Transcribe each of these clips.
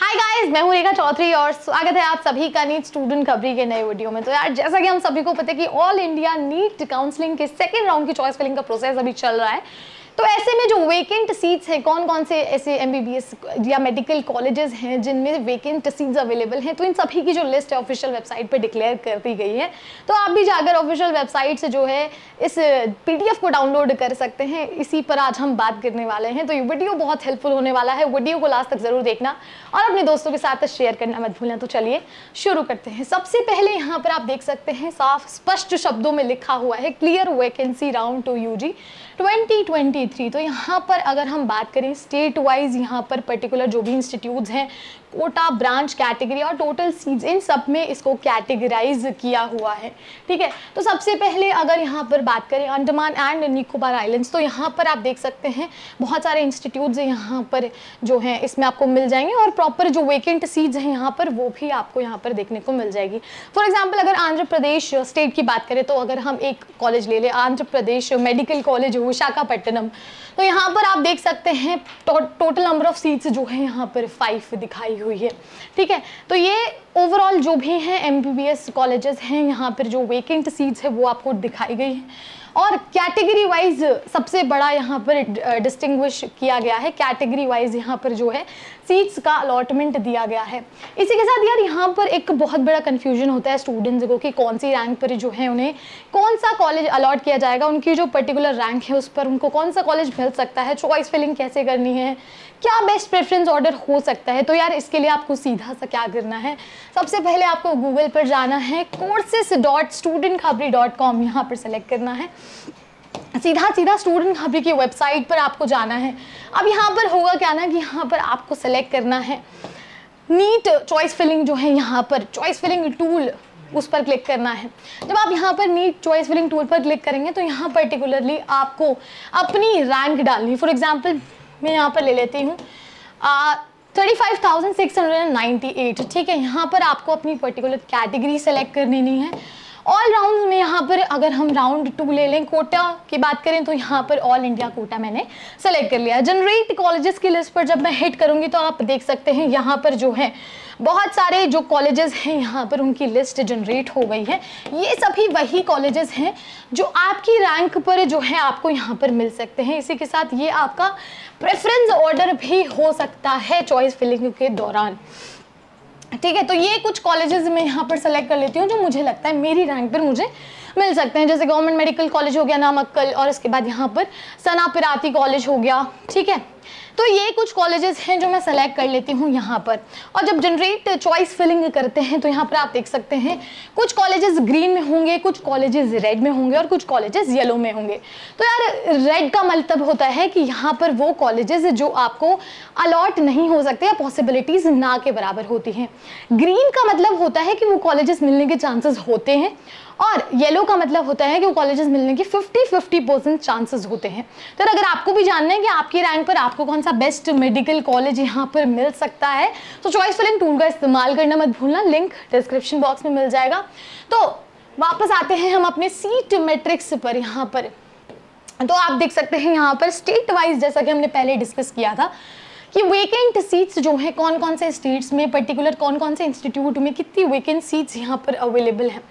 Hi guys मैं हूँ रेखा चौधरी और स्वागत है आप सभी का नीट स्टूडेंट खबरी के नए वीडियो में। तो यार, जैसा कि हम सभी को पता है कि ऑल इंडिया नीट काउंसलिंग के सेकंड राउंड की चॉइस फिलिंग का प्रोसेस अभी चल रहा है। तो ऐसे में जो वेकेंट सीट्स हैं कौन कौन से ऐसे एमबीबीएस या मेडिकल कॉलेजेस हैं जिनमें वेकेंट सीट्स अवेलेबल हैं? तो इन सभी की जो लिस्ट है ऑफिशियल वेबसाइट पे डिक्लेयर कर दी गई है। तो आप भी जाकर ऑफिशियल वेबसाइट से जो है इस पीडीएफ को डाउनलोड कर सकते हैं। इसी पर आज हम बात करने वाले हैं। तो ये वीडियो बहुत हेल्पफुल होने वाला है। वीडियो को लास्ट तक ज़रूर देखना और अपने दोस्तों के साथ शेयर करना मत भूलना तो चलिए शुरू करते हैं। सबसे पहले यहाँ पर आप देख सकते हैं, साफ़ स्पष्ट शब्दों में लिखा हुआ है clear vacancy round two UG 2023 तो यहाँ पर अगर हम बात करें स्टेट वाइज यहाँ पर पर्टिकुलर जो भी इंस्टीट्यूट्स हैं कोटा ब्रांच कैटेगरी और टोटल सीट्स इन सब में इसको कैटेगराइज किया हुआ है, ठीक है? तो सबसे पहले अगर यहाँ पर बात करें अंडमान एंड निकोबार आइलैंड्स तो यहाँ पर आप देख सकते हैं बहुत सारे इंस्टीट्यूट्स यहाँ पर जो हैं, इसमें आपको मिल जाएँगे और प्रॉपर जो वेकेंट सीट्स हैं यहाँ पर, वो भी आपको यहाँ पर देखने को मिल जाएगी। फॉर एग्ज़ाम्पल अगर आंध्र प्रदेश स्टेट की बात करें तो अगर हम एक कॉलेज ले लें, आंध्र प्रदेश मेडिकल कॉलेज विशाखापट्टनम तो यहाँ पर आप देख सकते हैं टोटल नंबर ऑफ़ सीट्स जो है यहाँ पर फाइव दिखाई हुई है। ठीक है? तो ये ओवरऑल जो भी हैं एमबीबीएस कॉलेजेस हैं, यहाँ पर जो वेकेंट सीट्स है, वो आपको दिखाई गई है। और कैटेगरी वाइज सबसे बड़ा यहाँ पर डिस्टिंग्विश किया गया है। कैटेगरी वाइज यहाँ पर जो है सीट्स का अलॉटमेंट दिया गया है। इसी के साथ यार यहाँ पर एक बहुत बड़ा कन्फ्यूज़न होता है स्टूडेंट्स को कि कौन सी रैंक पर जो है उन्हें कौन सा कॉलेज अलॉट किया जाएगा। उनकी जो पर्टिकुलर रैंक है उस पर उनको कौन सा कॉलेज मिल सकता है चॉइस फिलिंग कैसे करनी है, क्या बेस्ट प्रेफरेंस ऑर्डर हो सकता है। तो यार इसके लिए आपको सीधा सा क्या करना है? सबसे पहले आपको गूगल पर जाना है। Courses dot student Khabri dot com यहाँ पर सेलेक्ट करना है। सीधा सीधा स्टूडेंट खबरी की वेबसाइट पर आपको जाना है। अब यहाँ पर होगा क्या ना कि यहाँ पर आपको सेलेक्ट करना है। नीट चॉइस फिलिंग जो है यहाँ पर चॉइस फिलिंग टूल उस पर क्लिक करना है। जब आप यहाँ पर नीट चॉइस फिलिंग टूल पर क्लिक करेंगे तो यहाँ पर्टिकुलरली आपको अपनी रैंक डालनी फॉर एग्ज़ाम्पल मैं यहाँ पर ले लेती हूँ thirty five thousand six hundred and ninety eight ठीक है, यहाँ पर आपको अपनी पर्टिकुलर कैटेगरी सेलेक्ट करनी नहीं है। ऑल राउंड में यहाँ पर अगर हम राउंड टू ले लें कोटा की बात करें तो यहाँ पर ऑल इंडिया कोटा मैंने सेलेक्ट कर लिया जनरेट कॉलेजेस की लिस्ट पर जब मैं हिट करूँगी तो आप देख सकते हैं यहाँ पर जो है, बहुत सारे जो कॉलेजेस हैं यहाँ पर उनकी लिस्ट जनरेट हो गई है। ये सभी वही कॉलेजेस हैं जो आपकी रैंक पर जो है आपको यहाँ पर मिल सकते हैं। इसी के साथ ये आपका प्रेफरेंस ऑर्डर भी हो सकता है चॉइस फिलिंग के दौरान। ठीक है तो ये कुछ कॉलेजेस मैं यहाँ पर सेलेक्ट कर लेती हूँ जो मुझे लगता है मेरी रैंक पर मुझे मिल सकते हैं। जैसे गवर्नमेंट मेडिकल कॉलेज हो गया, नामक्कल, और इसके बाद यहाँ पर सना पिराती कॉलेज हो गया, ठीक है? तो ये कुछ कॉलेजेस हैं जो मैं सेलेक्ट कर लेती हूँ यहाँ पर। और जब जनरेट चॉइस फिलिंग करते हैं तो यहाँ पर आप देख सकते हैं, कुछ कॉलेजेस ग्रीन में होंगे, कुछ कॉलेजेस रेड में होंगे और कुछ कॉलेजेस येलो में होंगे। तो यार रेड का मतलब होता है कि यहाँ पर वो कॉलेजेस जो आपको अलॉट नहीं हो सकते या पॉसिबिलिटीज़ ना के बराबर होती हैं। ग्रीन का मतलब होता है कि वो कॉलेजेस मिलने के चांसेस होते हैं और येलो का मतलब होता है कि वो कॉलेजेस मिलने के 50 50 परसेंट चांसेस होते हैं। तो अगर आपको भी जानना है कि आपकी रैंक पर आपको कौन सा बेस्ट मेडिकल कॉलेज यहाँ पर मिल सकता है? तो चॉइस फिलिंग टूल का इस्तेमाल करना मत भूलना लिंक डिस्क्रिप्शन बॉक्स में मिल जाएगा। तो वापस आते हैं हम अपने सीट मेट्रिक्स पर यहाँ पर। तो आप देख सकते हैं यहाँ पर स्टेट वाइज जैसा कि हमने पहले डिस्कस किया था, कि वेकेंट सीट्स जो हैं कौन कौन से स्टेट्स में पर्टिकुलर कौन कौन से इंस्टीट्यूट में कितनी वेकेंट सीट्स यहाँ पर अवेलेबल हैं।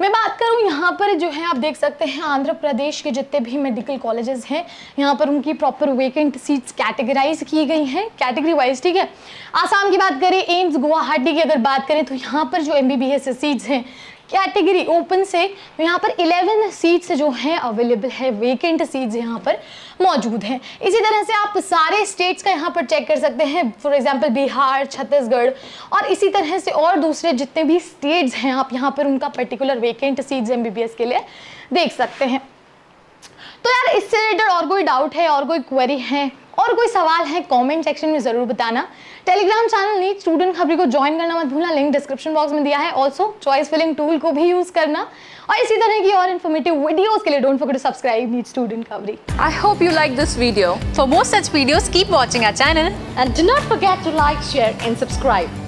मैं बात करूँ, यहाँ पर जो है, आप देख सकते हैं, आंध्र प्रदेश के जितने भी मेडिकल कॉलेजेस हैं, यहाँ पर उनकी प्रॉपर वेकेंट सीट्स कैटेगराइज की गई हैं कैटेगरी वाइज ठीक है? आसाम की बात करें एम्स गुवाहाटी की अगर बात करें तो यहाँ पर जो एम बी सीट्स हैं कैटेगरी ओपन से तो यहाँ पर 11 सीट्स जो हैं अवेलेबल है वेकेंट सीट्स यहाँ पर मौजूद हैं। इसी तरह से आप सारे स्टेट्स का यहाँ पर चेक कर सकते हैं फॉर एग्जांपल बिहार, छत्तीसगढ़, और इसी तरह से और दूसरे जितने भी स्टेट्स हैं, आप यहाँ पर उनका पर्टिकुलर वेकेंट सीट्स एम के लिए देख सकते हैं। तो यार, इससे रिलेटेड और कोई डाउट है, और कोई क्वेरी है? और कोई सवाल है कमेंट सेक्शन में ज़रूर बताना। टेलीग्राम चैनल नीट स्टूडेंट खबरी को ज्वाइन करना मत भूलना लिंक डिस्क्रिप्शन बॉक्स में दिया है। ऑल्सो चॉइस फिलिंग टूल को भी यूज़ करना। और इसी तरह की और इन्फॉर्मेटिव वीडियोस के लिए don't forget to subscribe NEET student Khabri. I hope you like this video for more such videos keep watching our channel and do not forget to like share and subscribe